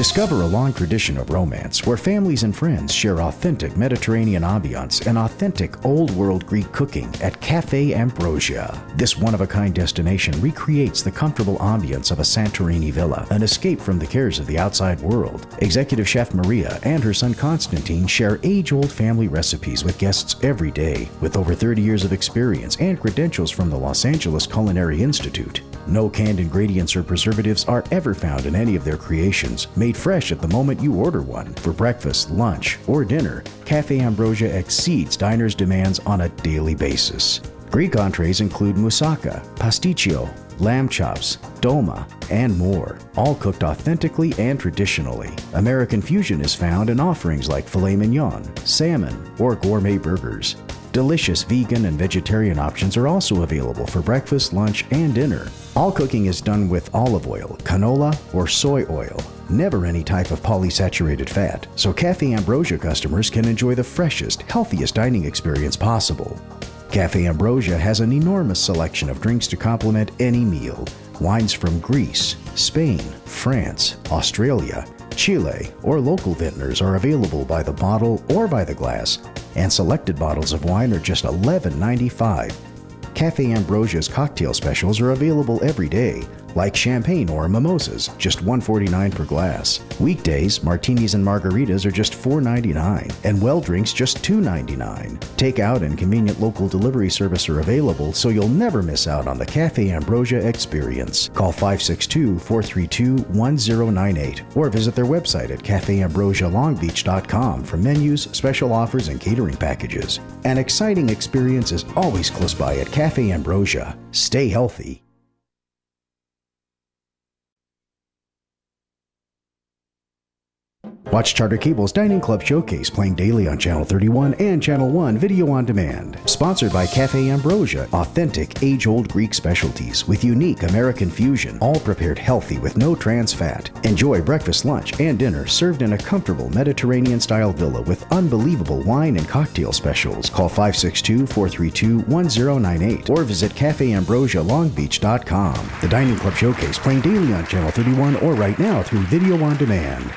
Discover a long tradition of romance where families and friends share authentic Mediterranean ambiance and authentic old world Greek cooking at Cafe Ambrosia. This one of a kind destination recreates the comfortable ambiance of a Santorini villa, an escape from the cares of the outside world. Executive Chef Maria and her son Constantine share age old family recipes with guests every day. With over 30 years of experience and credentials from the Los Angeles Culinary Institute, no canned ingredients or preservatives are ever found in any of their creations, made fresh at the moment you order one. For breakfast, lunch, or dinner, Cafe Ambrosia exceeds diners' demands on a daily basis. Greek entrees include moussaka, pasticcio, lamb chops, dolma, and more, all cooked authentically and traditionally. American fusion is found in offerings like filet mignon, salmon, or gourmet burgers. Delicious vegan and vegetarian options are also available for breakfast, lunch, and dinner. All cooking is done with olive oil, canola, or soy oil. Never any type of polysaturated fat, so Cafe Ambrosia customers can enjoy the freshest, healthiest dining experience possible. Cafe Ambrosia has an enormous selection of drinks to complement any meal. Wines from Greece, Spain, France, Australia, Chile, or local vintners are available by the bottle or by the glass, and selected bottles of wine are just $11.95. Cafe Ambrosia's cocktail specials are available every day, like champagne or mimosas, just $1.49 per glass. Weekdays, martinis and margaritas are just $4.99, and well drinks just $2.99. Takeout and convenient local delivery service are available, so you'll never miss out on the Cafe Ambrosia experience. Call 562 432 1098 or visit their website at cafeambrosialongbeach.com for menus, special offers, and catering packages. An exciting experience is always close by at Cafe Ambrosia. Stay healthy. Watch Charter Cable's Dining Club Showcase playing daily on Channel 31 and Channel 1 Video on Demand. Sponsored by Cafe Ambrosia, authentic age old Greek specialties with unique American fusion, all prepared healthy with no trans fat. Enjoy breakfast, lunch, and dinner served in a comfortable Mediterranean style villa with unbelievable wine and cocktail specials. Call 562 432 1098 or visit cafeambrosialongbeach.com. The Dining Club Showcase playing daily on Channel 31 or right now through Video on Demand.